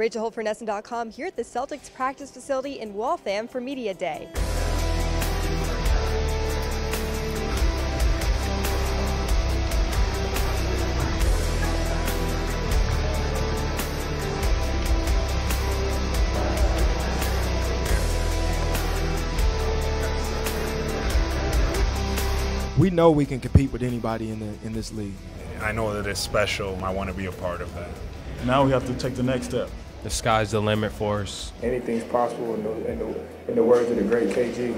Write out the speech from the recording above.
Rachel Holt for NESN.com here at the Celtics practice facility in Waltham for Media Day. we know we can compete with anybody in the in this league. I know that it's special. I want to be a part of that. Now we have to take the next step. The sky's the limit for us. Anything's possible in the, in the, in the words of the great KG.